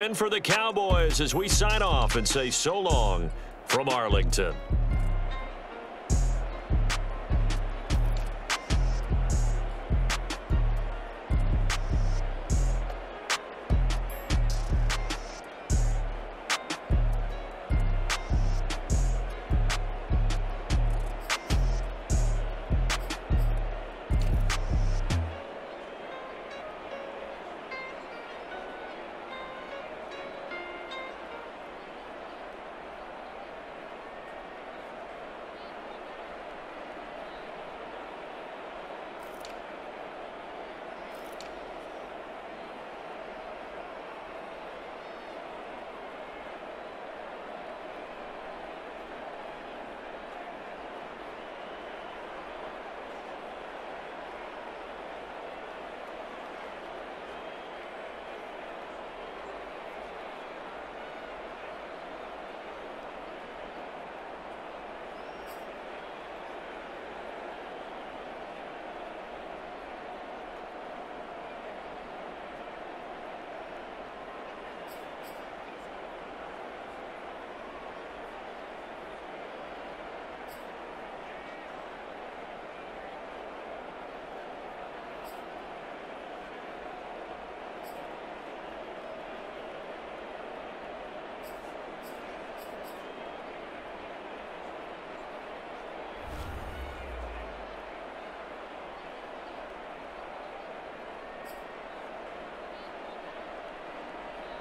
And for the Cowboys as we sign off and say so long from Arlington.